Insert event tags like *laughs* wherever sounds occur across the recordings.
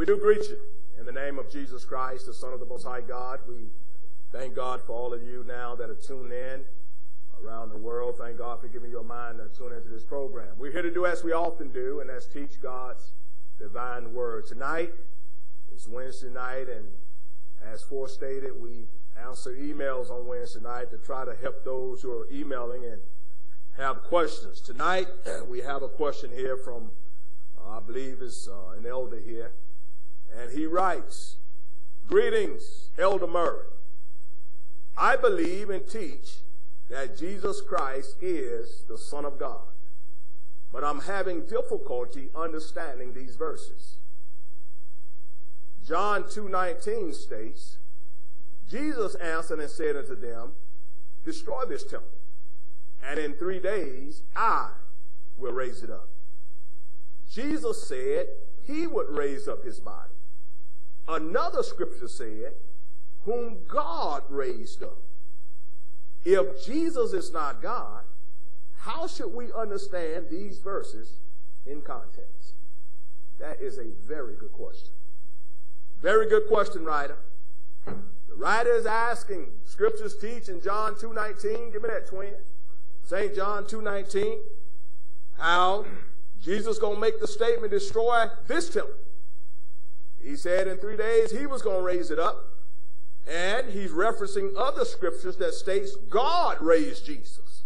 We do greet you in the name of Jesus Christ, the Son of the Most High God. We thank God for all of you now that are tuned in around the world. Thank God for giving your mind to tune into this program. We're here to do as we often do, and that's teach God's divine word. Tonight is Wednesday night, and as forestated, we answer emails on Wednesday night to try to help those who are emailing and have questions. Tonight, *clears throat* we have a question here from, uh, I believe is uh, an elder here. And he writes, Greetings, Elder Murray. I believe and teach that Jesus Christ is the Son of God. But I'm having difficulty understanding these verses. John 2.19 states, Jesus answered and said unto them, Destroy this temple, and in three days I will raise it up. Jesus said he would raise up his body. Another scripture said, whom God raised up. If Jesus is not God, how should we understand these verses in context? That is a very good question. Very good question, writer. The writer is asking, scriptures teach in John 2.19, give me that twin. St. John 2.19, how Jesus gonna make the statement, destroy this temple. He said in three days he was gonna raise it up. And he's referencing other scriptures that states God raised Jesus.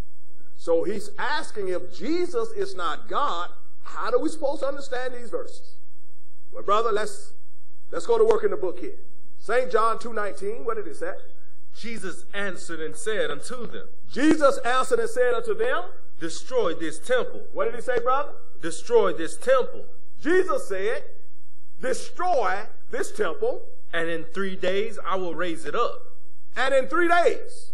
So he's asking if Jesus is not God, how do we supposed to understand these verses? Well, brother, let's let's go to work in the book here. St. John 2.19, what did it say? Jesus answered and said unto them, Jesus answered and said unto them, Destroy this temple. What did he say, brother? Destroy this temple. Jesus said, Destroy this temple. And in three days I will raise it up. And in three days,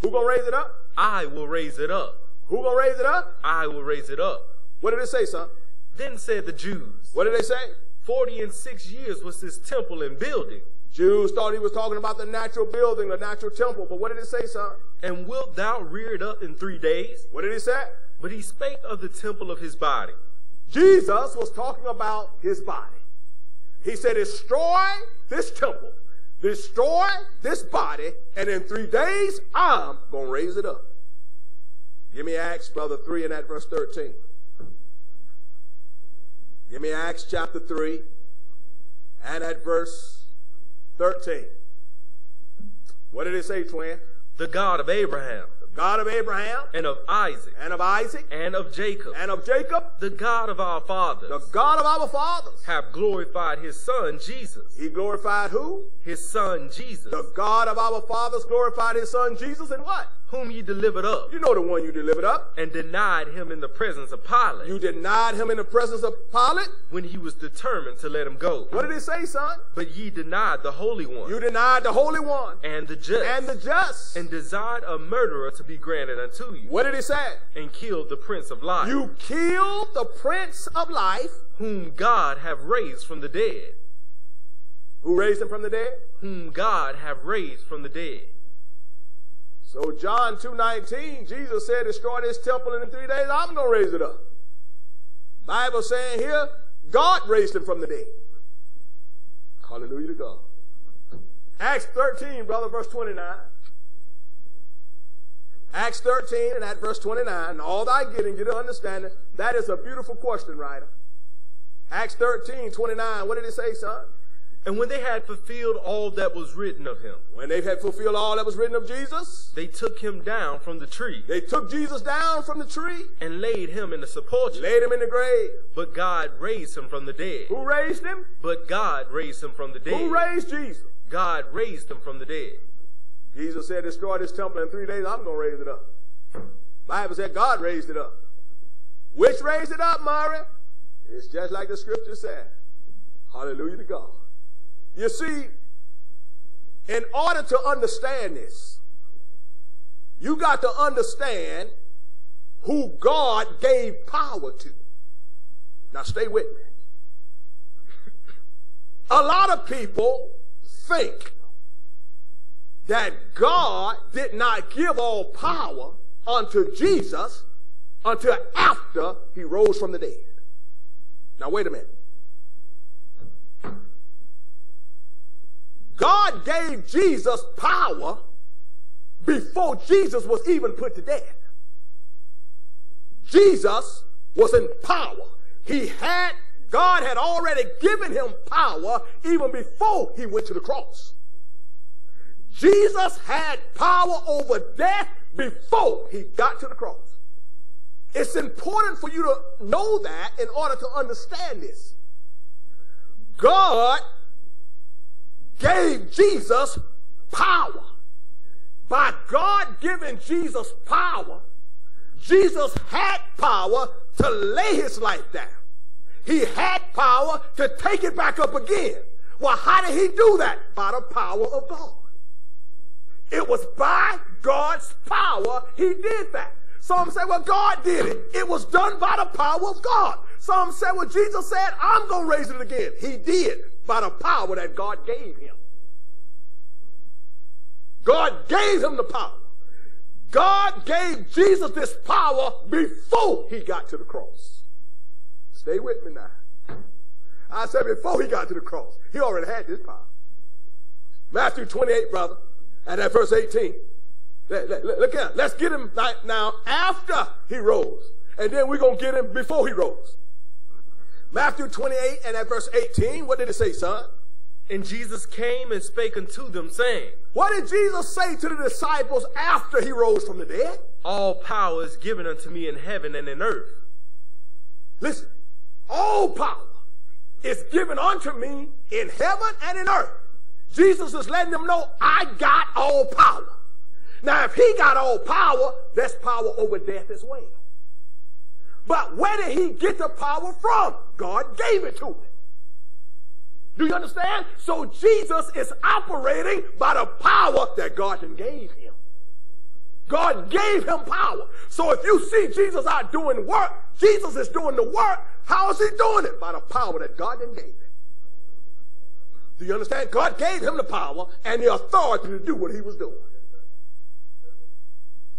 who gonna raise it up? I will raise it up. Who gonna raise it up? I will raise it up. What did it say, son? Then said the Jews, What did they say? Forty and six years was this temple in building. Jews thought he was talking about the natural building, the natural temple. But what did it say, son? And wilt thou rear it up in three days? What did he say? But he spake of the temple of his body. Jesus was talking about his body. He said, destroy this temple, destroy this body, and in three days, I'm going to raise it up. Give me Acts, brother, 3 and at verse 13. Give me Acts chapter 3 and at verse 13. What did it say, twin? The God of Abraham, God of Abraham and of Isaac, and of Isaac and of Jacob, and of Jacob, the God of our fathers, the God of our fathers. have glorified his son Jesus. He glorified who? His son Jesus, The God of our fathers glorified his son Jesus and what? Whom ye delivered up, You know the one you delivered up. and denied him in the presence of Pilate, You denied him in the presence of Pilate. when he was determined to let him go. What did it say, son? But ye denied the Holy One, You denied the Holy One and the just, and the just. and desired a murderer to be granted unto you, What did he say? and killed the Prince of Life, You killed the Prince of Life. whom God have raised from the dead, Who raised him from the dead? whom God have raised from the dead. So John 2.19, Jesus said, destroy this temple and in three days I'm going to raise it up. Bible saying here, God raised him from the dead. Hallelujah to God. Acts 13, brother, verse 29. Acts 13 and at verse 29, and all thy getting, get an understanding. That is a beautiful question, writer. Acts 13, 29, what did it say, son? And when they had fulfilled all that was written of him, When they had fulfilled all that was written of Jesus, they took him down from the tree they took Jesus down from the tree, and laid him in the sepulchre. laid him in the grave. But God raised him from the dead. Who raised him? But God raised him from the dead. Who raised Jesus? God raised him from the dead. Jesus said, destroy this temple in three days, I'm going to raise it up. Bible said God raised it up. Which raised it up, Murray? It's just like the scripture said. Hallelujah to God. You see, in order to understand this, you got to understand who God gave power to. Now stay with me. A lot of people think that God did not give all power unto Jesus until after he rose from the dead. Now wait a minute. God gave Jesus power before Jesus was even put to death. Jesus was in power. He had, God had already given him power even before he went to the cross. Jesus had power over death before he got to the cross. It's important for you to know that in order to understand this. God gave Jesus power. By God giving Jesus power, Jesus had power to lay his life down. He had power to take it back up again. Well, how did he do that? By the power of God. It was by God's power he did that. Some say, well, God did it. It was done by the power of God. Some say, well, Jesus said, I'm going to raise it again. He did by the power that God gave him. God gave him the power. God gave Jesus this power before he got to the cross. Stay with me now. I said before he got to the cross, he already had this power. Matthew 28, brother, and at verse 18. Look at Let's get him right now after he rose. And then we're going to get him before he rose. Matthew 28 and at verse 18, what did it say, son? And Jesus came and spake unto them, saying, What did Jesus say to the disciples after he rose from the dead? All power is given unto me in heaven and in earth. Listen, all power is given unto me in heaven and in earth. Jesus is letting them know, I got all power. Now, if he got all power, that's power over death as well. But where did he get the power from? God gave it to him. Do you understand? So Jesus is operating by the power that God gave him. God gave him power. So if you see Jesus out doing work, Jesus is doing the work. How is he doing it? By the power that God gave him. Do you understand? God gave him the power and the authority to do what he was doing.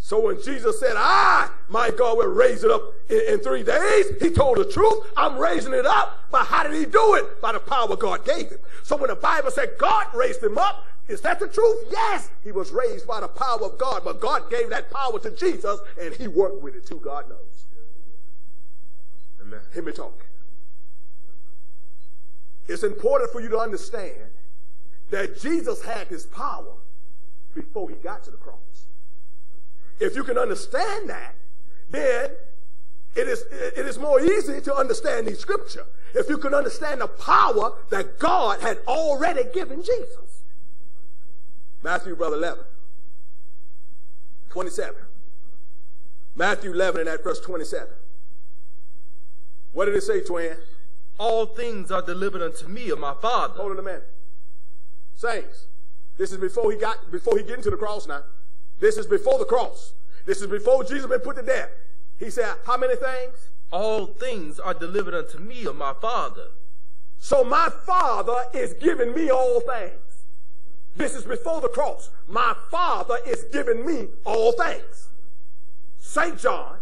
So when Jesus said, I, my God, will raise it up in, in, three days, he told the truth. I'm raising it up. But how did he do it? By the power God gave him. So when the Bible said God raised him up, is that the truth? Yes. He was raised by the power of God, but God gave that power to Jesus and he worked with it too. God knows. Amen. Hear me talk. It's important for you to understand that Jesus had this power before he got to the cross. If you can understand that, then it is, it is more easy to understand the scripture. If you can understand the power that God had already given Jesus. Matthew, brother 11, 27. Matthew 11 and at verse 27. What did it say, twin? All things are delivered unto me of my Father. Hold on a minute. Saints, this is before he got, before he get into the cross now. This is before the cross. This is before Jesus been put to death. He said, how many things? All things are delivered unto me of my Father. So my Father is giving me all things. This is before the cross. My Father is giving me all things. St. John,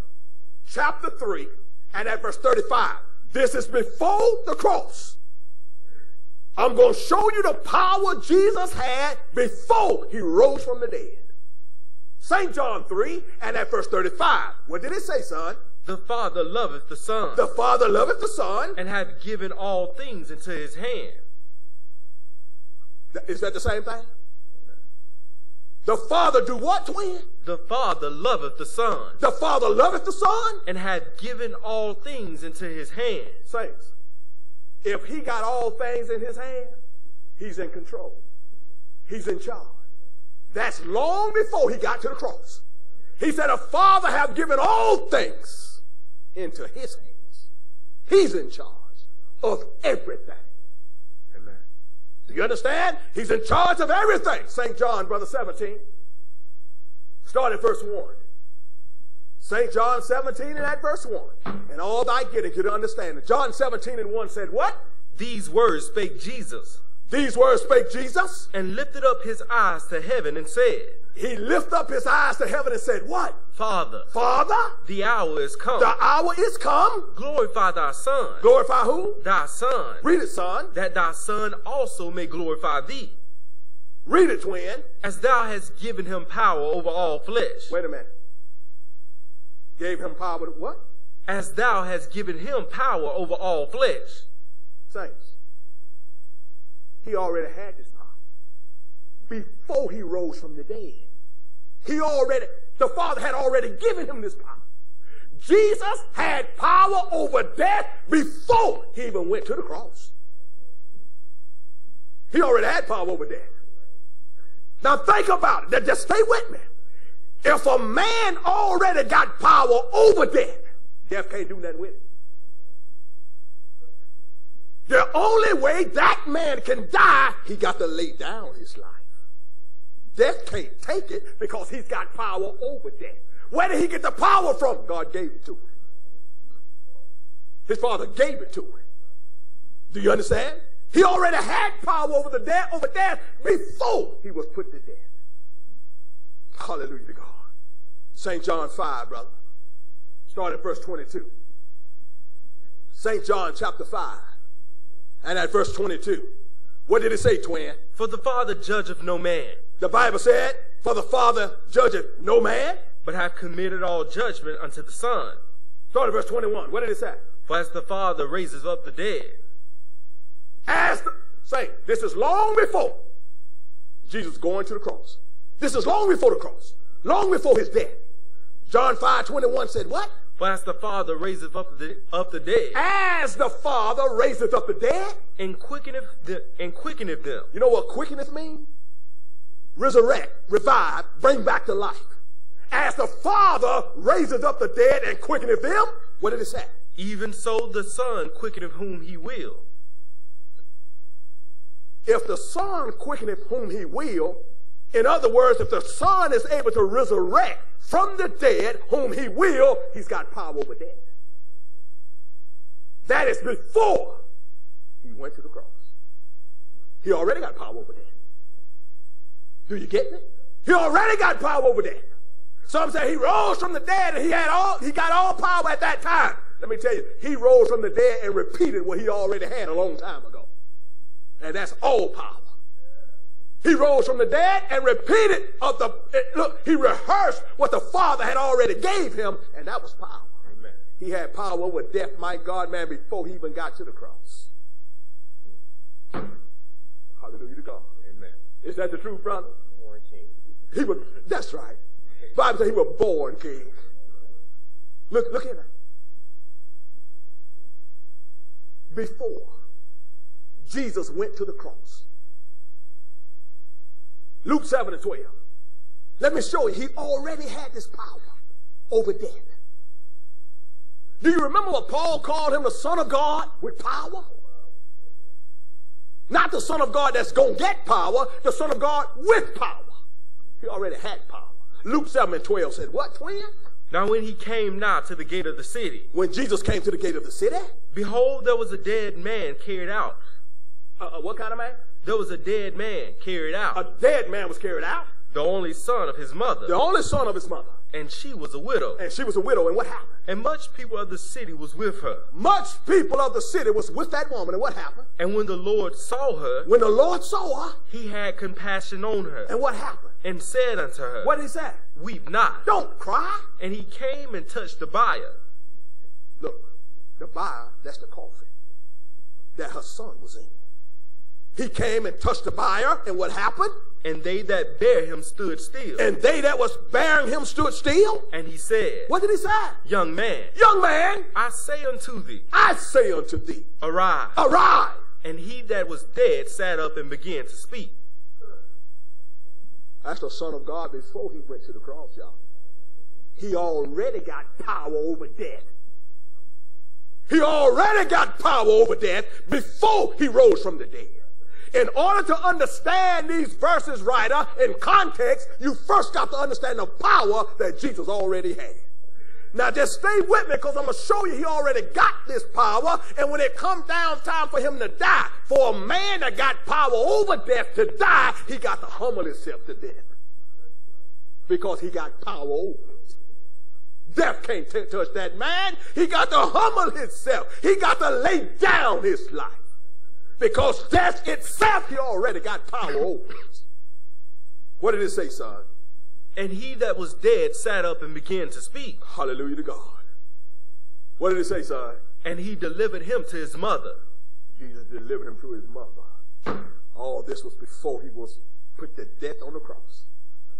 chapter 3, and at verse 35. This is before the cross. I'm going to show you the power Jesus had before he rose from the dead. St. John 3 and at verse 35. What did it say, son? The Father loveth the Son. The Father loveth the Son. And hath given all things into his hand. Is that the same thing? The Father do what, twin? The Father loveth the Son. The Father loveth the Son. And hath given all things into his hand. Saints, if he got all things in his hand, he's in control. He's in charge. That's long before he got to the cross. He said, a father have given all things into his hands. He's in charge of everything. Amen. Do you understand? He's in charge of everything. St. John, brother 17. Start at verse 1. St. John 17 and at verse 1. And all thy getting to understand. John 17 and 1 said, What? These words spake Jesus these words spake Jesus. And lifted up his eyes to heaven and said, He lifted up his eyes to heaven and said, What? Father. Father. The hour is come. The hour is come. Glorify thy son. Glorify who? Thy son. Read it, son. That thy son also may glorify thee. Read it, twin. As thou hast given him power over all flesh. Wait a minute. Gave him power to what? As thou hast given him power over all flesh. Saints. He already had this power. Before he rose from the dead. He already, the Father had already given him this power. Jesus had power over death before he even went to the cross. He already had power over death. Now think about it. Just stay with me. If a man already got power over death, death can't do nothing with it. The only way that man can die, he got to lay down his life. Death can't take it because he's got power over death. Where did he get the power from? God gave it to him. His father gave it to him. Do you understand? He already had power over the death, over death before he was put to death. Hallelujah to God. St. John 5, brother. Start at verse 22. St. John chapter 5. And at verse 22. What did it say, twin? For the Father judgeth no man. The Bible said, For the Father judgeth no man. But hath committed all judgment unto the Son. Start at verse 21. What did it say? For as the Father raises up the dead. As the, say, this is long before Jesus going to the cross. This is long before the cross. Long before his death. John 5, 21 said what? For as the Father raiseth up the, up the dead. As the Father raiseth up the dead. And quickeneth, the, and quickeneth them. You know what quickeneth means? Resurrect, revive, bring back to life. As the Father raiseth up the dead and quickeneth them, what did it say? Even so the Son quickeneth whom he will. If the Son quickeneth whom he will, in other words, if the Son is able to resurrect from the dead whom he will, he's got power over death. That is before he went to the cross. He already got power over death. Do you get it? He already got power over death. Some say he rose from the dead and he had all he got all power at that time. Let me tell you, he rose from the dead and repeated what he already had a long time ago. And that's all power. He rose from the dead and repeated of the eh, look, he rehearsed what the Father had already gave him, and that was power. Amen. He had power over death, my God, man, before he even got to the cross. Hallelujah to God. Amen. Is that the truth, brother? Born king. He was that's right. Bible says he was born king. Look, look at that. Before Jesus went to the cross. Luke 7 and 12. Let me show you, he already had this power over death. Do you remember what Paul called him the Son of God with power? Not the Son of God that's going to get power, the Son of God with power. He already had power. Luke 7 and 12 said, What, twin? Now when he came nigh to the gate of the city. When Jesus came to the gate of the city. Behold, there was a dead man carried out. Uh, uh, what kind of man? There was a dead man carried out. A dead man was carried out. The only son of his mother. The only son of his mother. And she was a widow. And she was a widow. And what happened? And much people of the city was with her. Much people of the city was with that woman. And what happened? And when the Lord saw her. When the Lord saw her. He had compassion on her. And what happened? And said unto her. What did he say? Weep not. Don't cry. And he came and touched the bier. Look, the bier, that's the coffin that her son was in. He came and touched the bier, and what happened? And they that bare him stood still. And they that was bearing him stood still. And he said, What did he say? Young man, young man, I say unto thee, I say unto thee, arise, arise. And he that was dead sat up and began to speak. That's the Son of God before he went to the cross, y'all. He already got power over death. He already got power over death before he rose from the dead. In order to understand these verses, right writer, in context, you first got to understand the power that Jesus already had. Now just stay with me because I'm going to show you he already got this power. And when it comes down time for him to die, for a man that got power over death to die, he got to humble himself to death. Because he got power over it. Death can't touch that man. He got to humble himself. He got to lay down his life. Because death itself, he already got power over. What did it say, son? And he that was dead sat up and began to speak. Hallelujah to God. What did it say, son? And he delivered him to his mother. Jesus delivered him to his mother. All this was before he was put to death on the cross.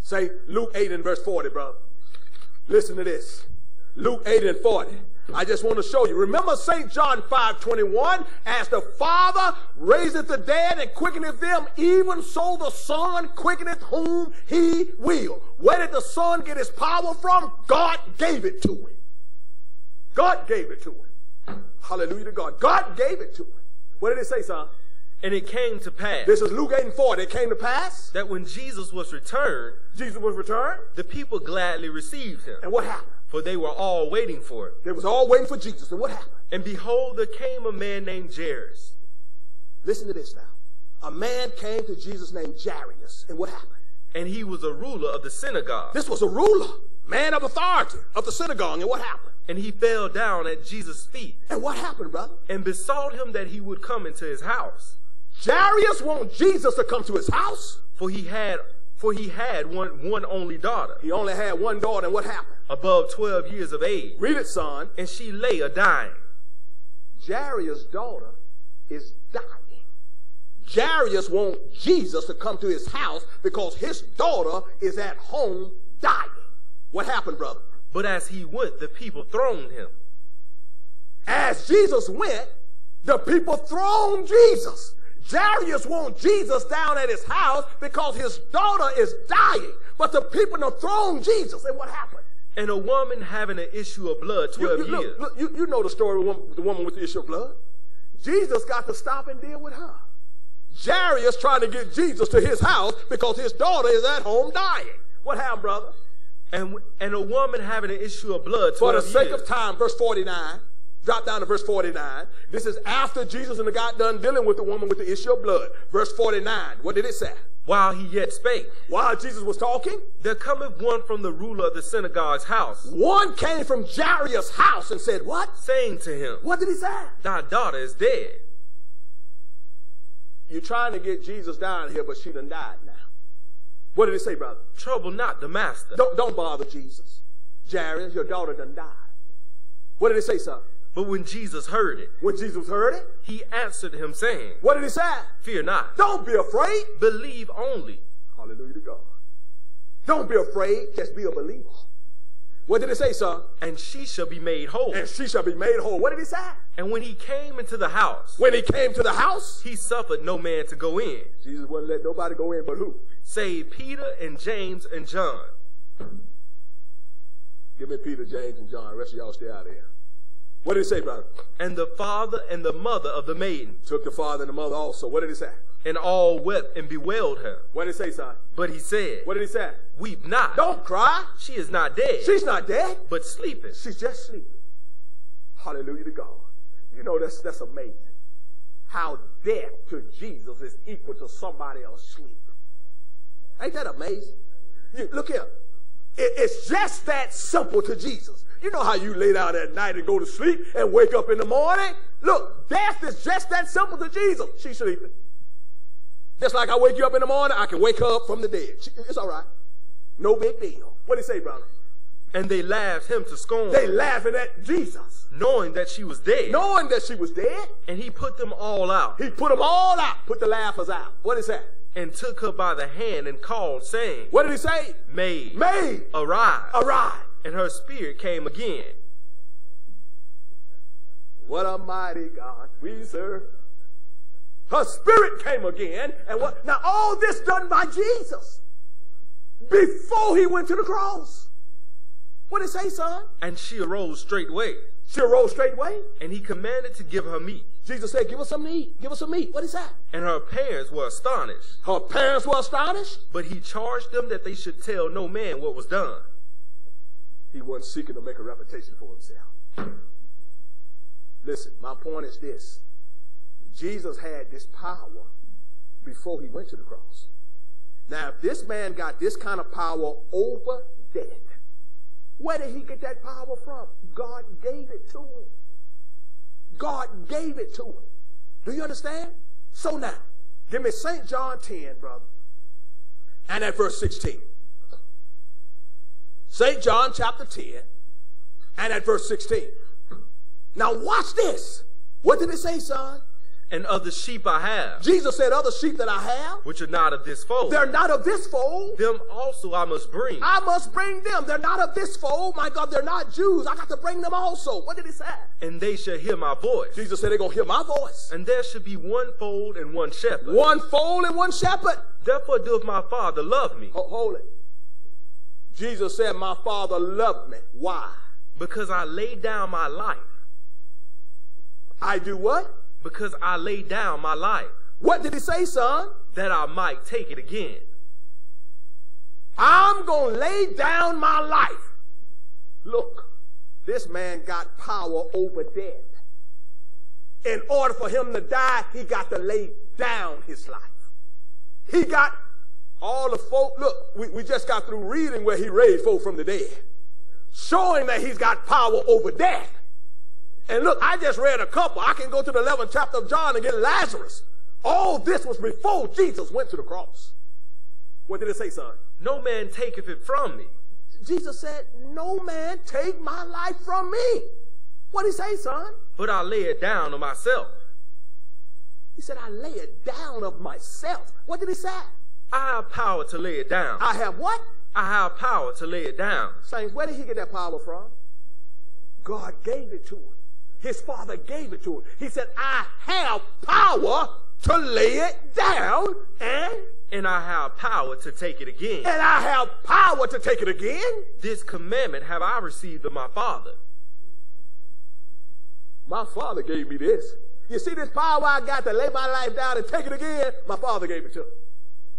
Say Luke 8 and verse 40, brother. Listen to this. Luke 8 and 40. I just want to show you. Remember St. John 5 21? As the Father raiseth the dead and quickeneth them, even so the Son quickeneth whom he will. Where did the Son get his power from? God gave it to him. God gave it to him. Hallelujah to God. God gave it to him. What did it say, son? And it came to pass This is Luke 8 and 40. It came to pass. that when Jesus was returned, Jesus was returned. the people gladly received him, And what happened? For they were all waiting for it. They was all waiting for Jesus. And what happened? And behold, there came a man named Jairus, Listen to this now. A man came to Jesus named Jairus. And what happened? and he was a ruler of the synagogue. This was a ruler, man of authority of the synagogue. And what happened? And he fell down at Jesus' feet And what happened, brother? and besought him that he would come into his house. Jairus want Jesus to come to his house. For he had for he had one one only daughter, He only had one daughter. And what happened? above twelve years of age, Read it, son. and she lay a dying. Jairus' daughter is dying. Jairus wants Jesus to come to his house because his daughter is at home dying. What happened, brother? But as he went, the people thronged him. As Jesus went, the people thronged Jesus. Jairus wants Jesus down at his house because his daughter is dying. But the people done thronged Jesus. And what happened? And a woman having an issue of blood twelve you- look, years. look, you, you know the story of the woman- with the issue of blood. Jesus got to stop and deal with her. Jairus trying to get Jesus to his house because his daughter is at home dying. What happened, brother? And and a woman having an issue of blood For the sake years. of time, verse 49. Drop down to verse 49. This is after Jesus and the God done dealing with the woman with the issue of blood. Verse 49. What did it say? While he yet spake, While Jesus was talking, there cometh one from the ruler of the synagogue's house, one came from Jairus' house and said, What? saying to him, What did he say? Thy daughter is dead. You're trying to get Jesus down here, but she done died now. What did it say, brother? Trouble not the master. Don't, don't bother Jesus. Jairus, your daughter done died. What did it say, son? But when Jesus heard it, When Jesus heard it, he answered him, saying, what did he say? Fear not, Don't be afraid. believe only, Hallelujah to God. Don't be afraid, just be a believer. What did it say, son? and she shall be made whole. And she shall be made whole. What did he say? And when he came into the house, When he came to the house, he suffered no man to go in, Jesus wouldn't let nobody go in but who? save Peter and James and John. Give me Peter, James, and John. The rest of y'all stay out of here. What did he say, brother? And the father and the mother of the maiden, Took the father and the mother also. What did he say? and all wept and bewailed her. What did he say, son? But he said, What did he say? Weep not. Don't cry. She is not dead, She's not dead. but sleeping. She's just sleeping. Hallelujah to God. You know, that's, that's amazing. How death to Jesus is equal to somebody else sleep. Ain't that amazing? You, look here. It- it's just that simple to Jesus. You know how you lay down at night and go to sleep and wake up in the morning? Look, death is just that simple to Jesus. She's sleeping. Just like I wake you up in the morning, I can wake her up from the dead. It's all right. No big deal. What did he say, brother? And they laughed him to scorn, They laughing at Jesus. knowing that she was dead. knowing that she was dead, And he put them all out, he put them all out, put the laughers out. What is that? And took her by the hand and called, saying, What did he say? Maid, Maid, arise. arise. And her spirit came again. What a mighty God we serve. Her spirit came again, and what? Now all this done by Jesus before he went to the cross. What did it say, son? And she arose straightway, She arose straightway. and he commanded to give her meat. Jesus said, "Give us some to eat. Give us some meat." What is that? And her parents were astonished. Her parents were astonished. But he charged them that they should tell no man what was done. He wasn't seeking to make a reputation for himself. Listen, my point is this. Jesus had this power before he went to the cross. Now, if this man got this kind of power over death, where did he get that power from? God gave it to him. God gave it to him. Do you understand? So now, give me St. John 10, brother. and at verse 16. St. John chapter 10 and at verse 16. Now watch this. What did it say, son? And other sheep I have, Jesus said, Other sheep that I have, which are not of this fold. they're not of this fold. Them also I must bring. I must bring them. They're not of this fold. My God, they're not Jews. I got to bring them also. What did he say? and they shall hear my voice. Jesus said they're going to hear my voice. And there should be one fold and one shepherd. One fold and one shepherd. Therefore doth my Father love me, Ho- hold it. Jesus said, My Father loved me. Why? because I laid down my life. I do what? Because I laid down my life, What did he say, son? that I might take it again. I'm going to lay down my life. Look, this man got power over death. In order for him to die, he got to lay down his life. He got all the folk. Look, we, we just got through reading where he raised folk from the dead, showing that he's got power over death. And look, I just read a couple. I can go to the 11th chapter of John and get Lazarus. All this was before Jesus went to the cross. What did it say, son? No man taketh it from me, Jesus said, No man take my life from me. What did he say, son? but I lay it down of myself. He said, I lay it down of myself. What did he say? I have power to lay it down. I have what? I have power to lay it down. Saints, where did he get that power from? God gave it to him. His father gave it to him. He said, I have power to lay it down and And I have power to take it again. and I have power to take it again. This commandment have I received of my Father. My father gave me this. You see this power I got to lay my life down and take it again? My father gave it to me.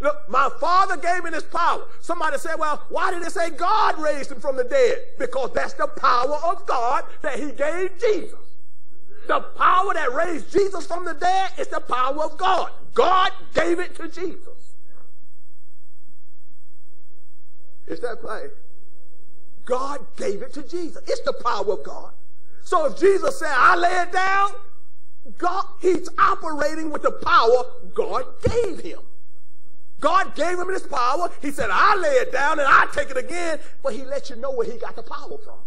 Look, my father gave me this power. Somebody said, well, why did it say God raised him from the dead? Because that's the power of God that he gave Jesus. The power that raised Jesus from the dead is the power of God. God gave it to Jesus. Is that plain? God gave it to Jesus. It's the power of God. So if Jesus said, I lay it down, God, he's operating with the power God gave him. God gave him this power. He said, I lay it down and I take it again. But he let you know where he got the power from.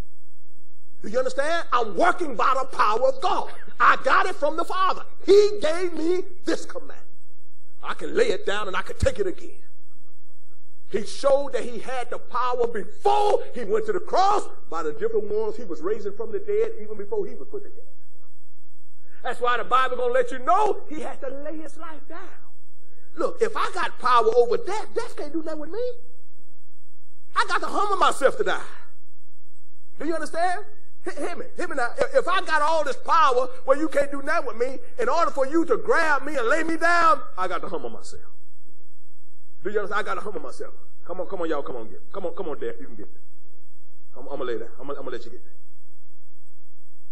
Do you understand? I'm working by the power of God. I got it from the Father. He gave me this command. I can lay it down and I can take it again. He showed that he had the power before he went to the cross by the different ones he was raising from the dead, even before he was put to death. That's why the Bible gonna let you know he had to lay his life down. Look, if I got power over death, death can't do nothing with me. I got to humble myself to die. Do you understand? Hear me, hear me now. If I got all this power where you can't do nothing with me, in order for you to grab me and lay me down, I got to humble myself. Do you understand? I got to humble myself. Come on, come on, y'all, come on, get. Come on, come on, Dad, you can get it. I'm, I'm gonna lay that. I'm gonna, I'm gonna let you get it.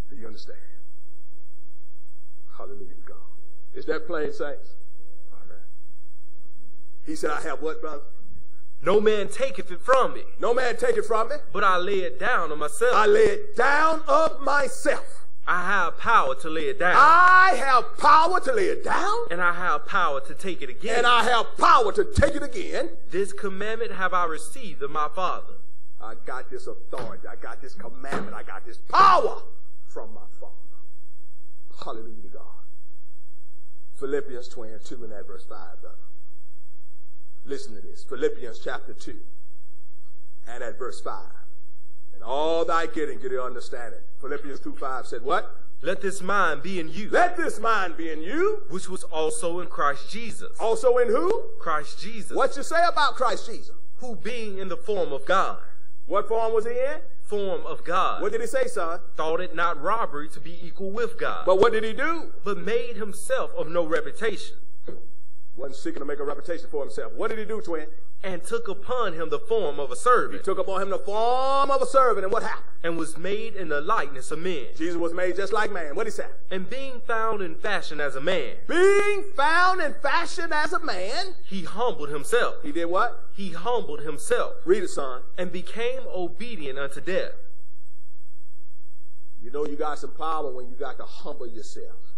Do you understand? Hallelujah God. Is that plain? All right. He said, I have what, brother? No man taketh it from me, No man take it from me. but I lay it down of myself. I lay it down of myself. I have power to lay it down. I have power to lay it down, and I have power to take it again. and I have power to take it again. this commandment have I received of my Father. I got this authority. I got this commandment. I got this power from my Father. Hallelujah to God. Philippians 2 and 2 and that verse 5, brother. Listen to this. Philippians chapter 2 and at verse 5. And all thy getting, get it understanding. Philippians 2 5 said what? Let this mind be in you, Let this mind be in you. which was also in Christ Jesus. Also in who? Christ Jesus, What you say about Christ Jesus? who being in the form of God, What form was he in? form of God, What did he say, son? thought it not robbery to be equal with God, But what did he do? but made himself of no reputation, Wasn't seeking to make a reputation for himself. What did he do, twin? and took upon him the form of a servant. He took upon him the form of a servant, and what happened? and was made in the likeness of men. Jesus was made just like man. What did he said? And being found in fashion as a man, Being found in fashion as a man, he humbled himself. he did what? He humbled himself Read it, son. and became obedient unto death. You know you got some power when you got to humble yourself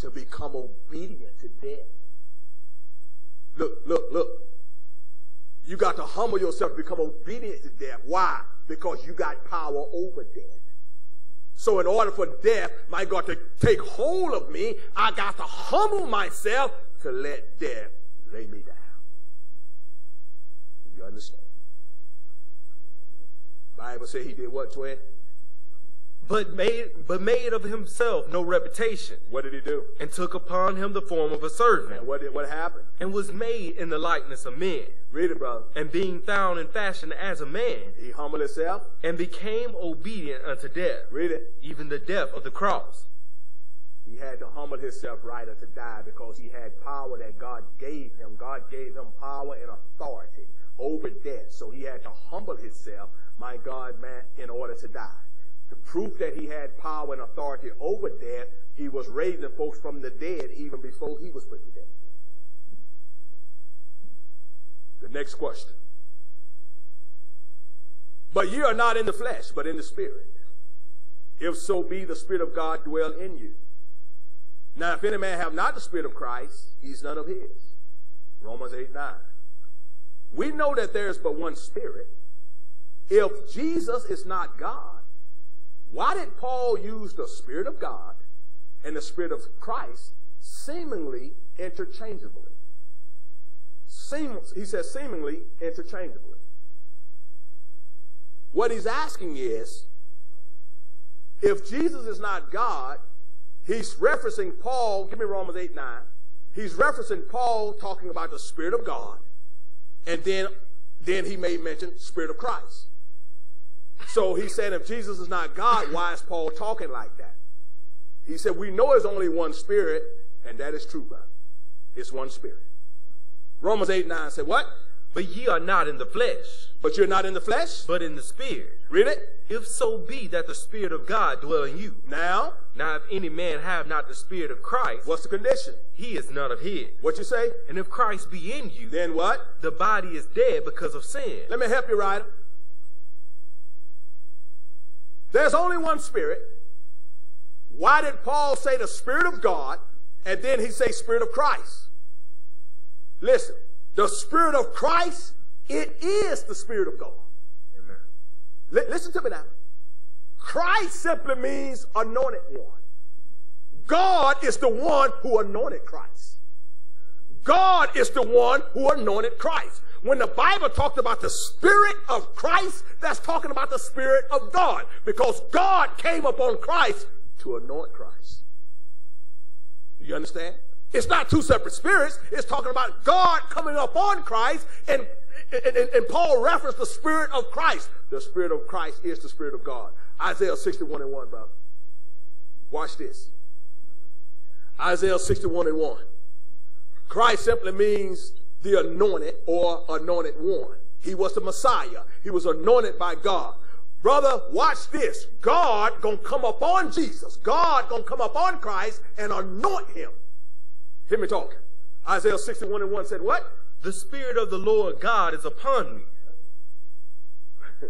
to become obedient to death. Look, look, look. You got to humble yourself to become obedient to death. Why? Because you got power over death. So in order for death, my God, to take hold of me, I got to humble myself to let death lay me down. You understand? Bible say he did what, twin? But made but made of himself no reputation, What did he do? and took upon him the form of a servant, And what did, what happened? and was made in the likeness of men. Read it, brother. And being found in fashion as a man, He humbled himself. and became obedient unto death, Read it. even the death of the cross. He had to humble himself right unto die because he had power that God gave him. God gave him power and authority over death. So he had to humble himself, my God, man, in order to die. The proof that he had power and authority over death, he was raising folks from the dead even before he was put to death. The next question. But ye are not in the flesh, but in the spirit. If so be the spirit of God dwell in you. Now, if any man have not the Spirit of Christ, he's none of his. Romans 8 9. We know that there's but one Spirit. If Jesus is not God, why did Paul use the Spirit of God and the Spirit of Christ seemingly interchangeably? Seem, he says seemingly interchangeably. What he's asking is, if Jesus is not God, he's referencing Paul, give me Romans 8 9. He's referencing Paul talking about the Spirit of God. And then, then he may mention Spirit of Christ. So he said, if Jesus is not God, why is Paul talking like that? He said, we know there's only one Spirit, and that is true, brother. It's one Spirit. Romans 8 9 said, what? But ye are not in the flesh, But you're not in the flesh? but in the spirit. Read it. If so be that the Spirit of God dwell in you. Now, Now, if any man have not the Spirit of Christ, what's the condition? he is none of his. What you say? And if Christ be in you, Then what? the body is dead because of sin. Let me help you, writer. There's only one Spirit. Why did Paul say the Spirit of God and then he say Spirit of Christ? Listen, the Spirit of Christ, it is the Spirit of God. Amen. Listen to me now. Christ simply means anointed one. God is the one who anointed Christ. God is the one who anointed Christ. When the Bible talked about the Spirit of Christ, that's talking about the Spirit of God because God came upon Christ to anoint Christ. You understand? It's not two separate spirits. It's talking about God coming upon Christ and, and, and, Paul referenced the Spirit of Christ. The Spirit of Christ is the Spirit of God. Isaiah 61 and 1, brother. Watch this. Isaiah 61 and 1. Christ simply means the anointed or anointed one. He was the Messiah. He was anointed by God. Brother, watch this. God gonna come upon Jesus. God gonna come upon Christ and anoint him. Hear me talking. Isaiah 61 and 1 said what? The Spirit of the Lord God is upon me. *laughs*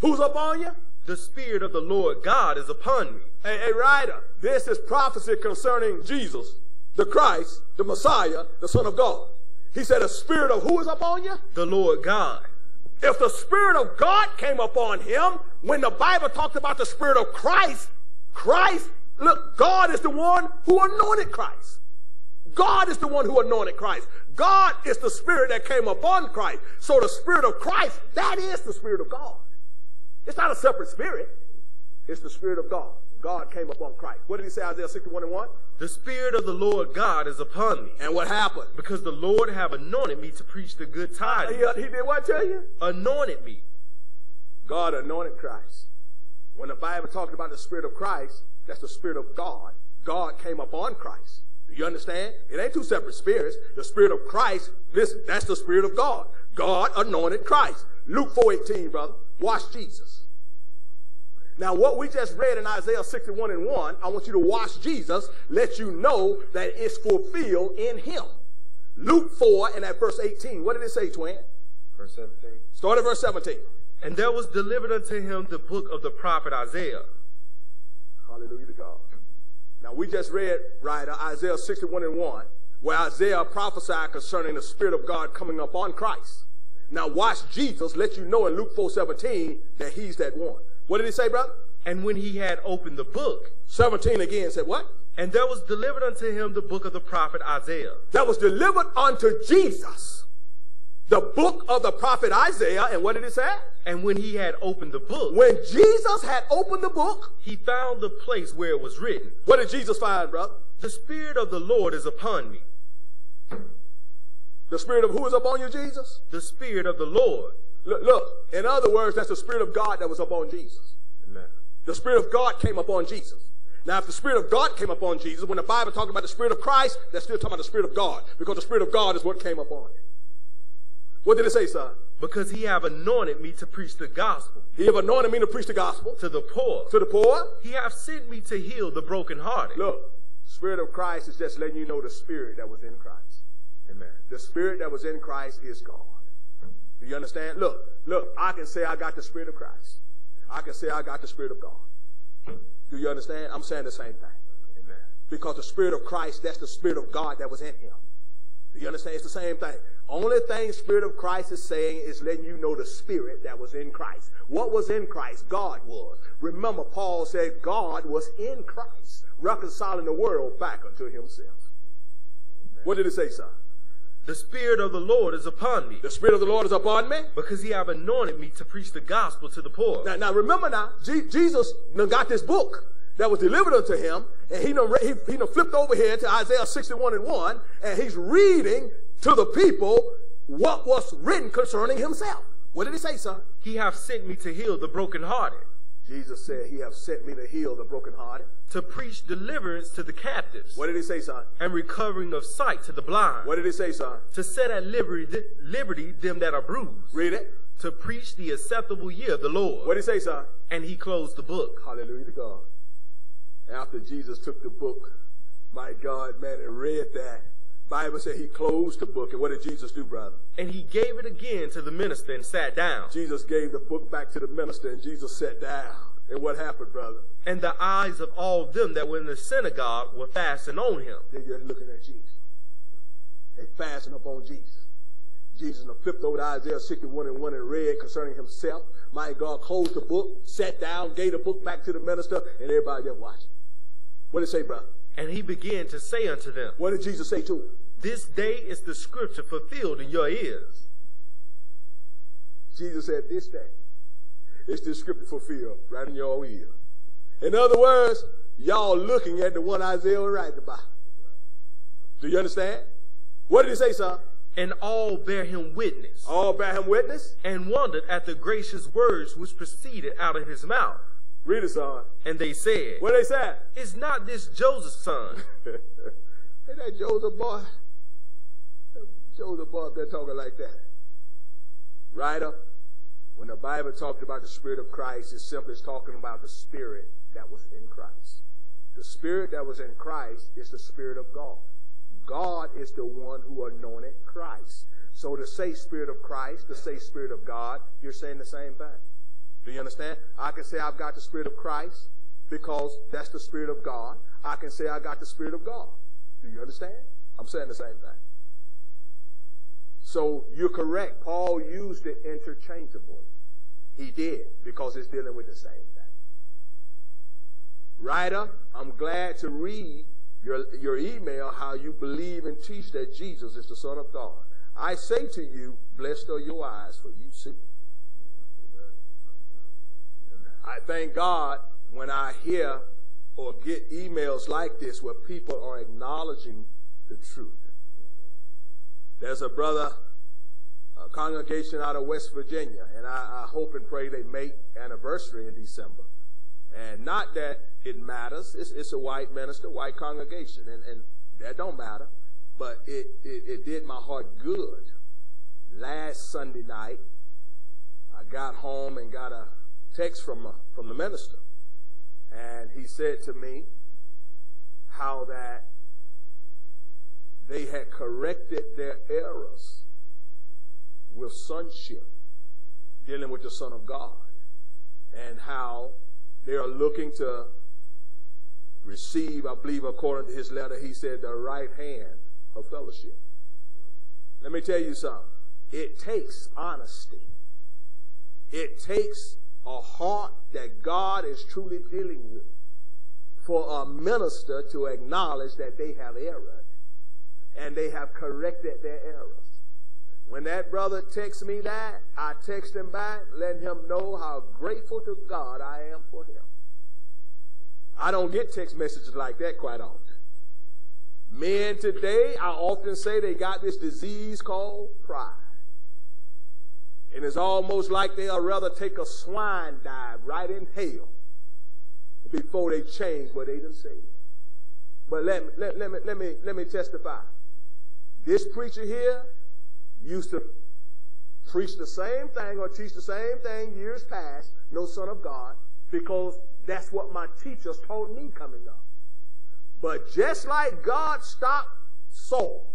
Who's upon you? The Spirit of the Lord God is upon me. Hey, hey, writer, this is prophecy concerning Jesus, the Christ, the Messiah, the Son of God. He said, a Spirit of who is upon you? The Lord God. If the Spirit of God came upon him, when the Bible talked about the Spirit of Christ, Christ, look, God is the one who anointed Christ. God is the one who anointed Christ. God is the Spirit that came upon Christ. So the Spirit of Christ, that is the Spirit of God. It's not a separate spirit. It's the Spirit of God. God came upon Christ. What did he say, Isaiah 61 and 1? The Spirit of the Lord God is upon me. And what happened? Because the Lord have anointed me to preach the good tidings. He, he did what tell you? Anointed me. God anointed Christ. When the Bible talks about the Spirit of Christ, that's the Spirit of God. God came upon Christ. You understand? It ain't two separate spirits. The Spirit of Christ, listen, that's the Spirit of God. God anointed Christ. Luke 4.18, brother. Watch Jesus. Now, what we just read in Isaiah 61 and 1, I want you to watch Jesus, let you know that it's fulfilled in him. Luke 4 and at verse 18. What did it say, twin? Verse 17. Start at verse 17. And there was delivered unto him the book of the prophet Isaiah. Hallelujah to God. Now we just read, right, Isaiah 61 and 1, where Isaiah prophesied concerning the Spirit of God coming upon Christ. Now watch Jesus let you know in Luke 4 17 that he's that one. What did he say, brother? And when he had opened the book, 17 again said what? and there was delivered unto him the book of the prophet Isaiah. That was delivered unto Jesus. The book of the prophet Isaiah. And what did it say? And when he had opened the book, When Jesus had opened the book, he found the place where it was written, what did Jesus find, brother? The Spirit of the Lord is upon me. The spirit of who is upon you, Jesus? The Spirit of the Lord. Look, look, in other words, that's the spirit of God that was upon Jesus. Amen. The Spirit of God came upon Jesus. Now, if the Spirit of God came upon Jesus, when the Bible talks about the Spirit of Christ, they're still talking about the Spirit of God because the Spirit of God is what came upon him. What did it say, son? Because he have anointed me to preach the gospel He have anointed me to preach the gospel to the poor. to the poor. He have sent me to heal the brokenhearted. Look, Spirit of Christ is just letting you know the Spirit that was in Christ. Amen. The Spirit that was in Christ is God. Do you understand? Look, look, I can say I got the Spirit of Christ. I can say I got the Spirit of God. Do you understand? I'm saying the same thing. Amen. Because the Spirit of Christ, that's the Spirit of God that was in him. Do you understand? It's the same thing. Only thing Spirit of Christ is saying is letting you know the Spirit that was in Christ. What was in Christ? God was. Remember, Paul said God was in Christ, reconciling the world back unto himself. What did it say, son? The Spirit of the Lord is upon me. The Spirit of the Lord is upon me. Because he have anointed me to preach the gospel to the poor. Now, now remember now, Je- Jesus done got this book that was delivered unto him, and he done, re- he, he done flipped over here to Isaiah 61 and 1, and he's reading to the people what was written concerning himself. What did he say, son? He have sent me to heal the brokenhearted, Jesus said, He have sent me to heal the brokenhearted. to preach deliverance to the captives, What did he say, son? and recovering of sight to the blind, What did he say, son? to set at liberty, liberty them that are bruised, Read it. to preach the acceptable year of the Lord. What did he say, son? And he closed the book. Hallelujah to God. After Jesus took the book, my God, man, and read that, Bible said he closed the book. And what did Jesus do, brother? And he gave it again to the minister and sat down. Jesus gave the book back to the minister and Jesus sat down. And what happened, brother? And the eyes of all them that were in the synagogue were fastened on him. They're looking at Jesus. They fastened upon Jesus. Jesus flipped over to Isaiah 61 and 1 and read concerning himself. My God closed the book, sat down, gave the book back to the minister, and everybody just watching. What did it say, brother? And he began to say unto them, What did Jesus say to him? This day is the scripture fulfilled in your ears. Jesus said, This day is the scripture fulfilled right in your ear. In other words, y'all looking at the one Isaiah was writing about. Do you understand? What did he say, son? And all bear him witness, All bear him witness. and wondered at the gracious words which proceeded out of his mouth. Read it, son. And they said, What they say? Is not this Joseph's son? *laughs* Ain't that Joseph boy? Boy up there talking like that. Right up. When the Bible talked about the Spirit of Christ, it's simply talking about the Spirit that was in Christ. The Spirit that was in Christ is the Spirit of God. God is the one who anointed Christ. So to say Spirit of Christ, to say Spirit of God, you're saying the same thing. Do you understand? I can say I've got the Spirit of Christ because that's the Spirit of God. I can say I got the Spirit of God. Do you understand? I'm saying the same thing. So you're correct. Paul used it interchangeably. He did because it's dealing with the same thing. Writer, I'm glad to read your, your email how you believe and teach that Jesus is the Son of God. I say to you, blessed are your eyes, for you see. I thank God when I hear or get emails like this where people are acknowledging the truth. There's a brother, a congregation out of West Virginia, and I, I hope and pray they make anniversary in December. And not that it matters, it's, it's a white minister, white congregation, and, and that don't matter. But it, it, it did my heart good. Last Sunday night, I got home and got a text from, a, from the minister. And he said to me how that they had corrected their errors with sonship, dealing with the Son of God, and how they are looking to receive, I believe, according to his letter, he said, the right hand of fellowship. Let me tell you something. it takes honesty. It takes a heart that God is truly dealing with for a minister to acknowledge that they have erred and they have corrected their errors. When that brother texts me that, I text him back, let him know how grateful to God I am for him. I don't get text messages like that quite often. Men today, I often say they got this disease called pride. And it's almost like they'll rather take a swine dive right in hell before they change what they done said. But let me, let, let, me, let, me, let me testify. This preacher here used to preach the same thing or teach the same thing years past, no son of God, because that's what my teachers told me coming up. But just like God stopped Saul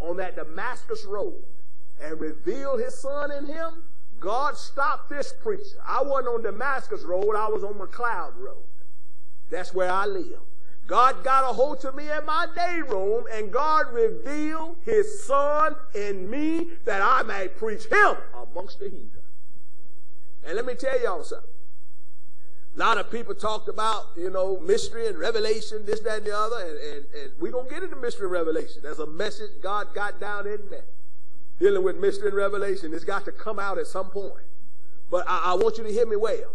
on that Damascus road and revealed his son in him, God stopped this preacher. I wasn't on Damascus road, I was on McLeod road. That's where I live. God got a hold to me in my day room and God revealed his son in me that I may preach him amongst the heathen. And let me tell y'all something. A lot of people talked about, you know, mystery and revelation, this, that, and the other, and, and, and we're going to get into mystery and revelation. There's a message God got down in there dealing with mystery and revelation. It's got to come out at some point. But I, I want you to hear me well.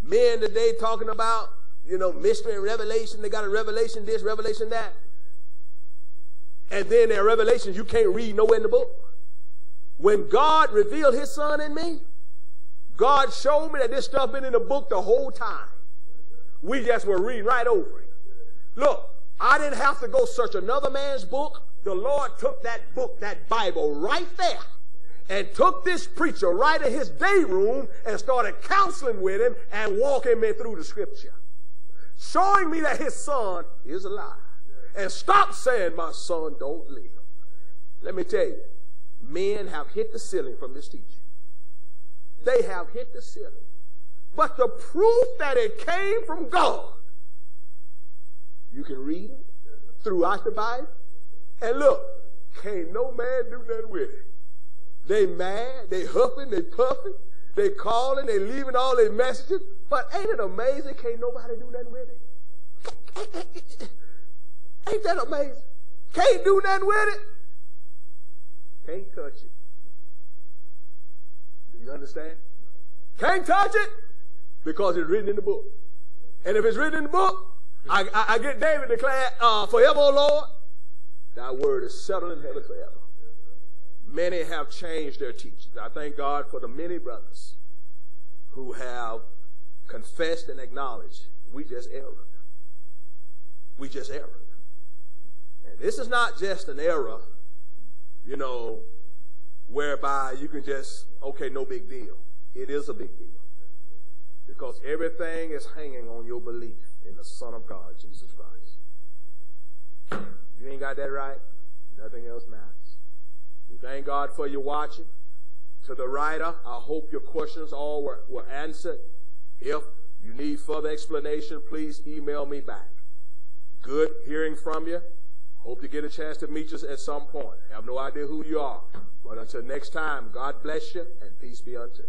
Men today talking about, you know, mystery and revelation. They got a revelation this, revelation that. And then there are revelations you can't read nowhere in the book. When God revealed his son in me, God showed me that this stuff been in the book the whole time. We just were reading right over it. Look, I didn't have to go search another man's book. The Lord took that book, that Bible right there and took this preacher right in his day room and started counseling with him and walking me through the scripture. Showing me that his son is alive. And stop saying my son don't live. Let me tell you, men have hit the ceiling from this teaching they have hit the ceiling. But the proof that it came from God, you can read it throughout the Bible. And look, can't no man do nothing with it. They mad, they huffing, they puffing, they calling, they leaving all their messages. But ain't it amazing? Can't nobody do nothing with it. Ain't that amazing? Can't do nothing with it. Can't touch it. You understand? Can't touch it because it's written in the book. And if it's written in the book, I, I, I get David declare, uh, forever, O Lord, thy word is settled in heaven forever. Many have changed their teachings. I thank God for the many brothers who have confessed and acknowledged we just error. We just error. And this is not just an error, you know, whereby you can just, okay, no big deal. It is a big deal. Because everything is hanging on your belief in the Son of God, Jesus Christ. You ain't got that right, nothing else matters. We thank God for your watching. To the writer, I hope your questions all were, were answered. If you need further explanation, please email me back. Good hearing from you. Hope to get a chance to meet you at some point. I have no idea who you are. But until next time, God bless you and peace be unto you.